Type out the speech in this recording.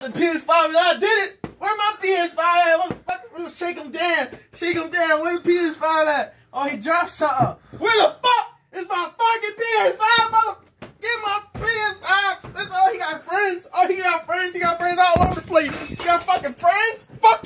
the PS5 I did it. Where my PS5 at? I'm gonna shake him down. Shake him down. Where the PS5 at? Oh, he dropped something. Where the fuck is my fucking PS5, mother? Get my PS5. That's all he got friends. Oh, he got friends. He got friends all over the place. He got fucking friends. Fuck.